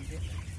लीजिए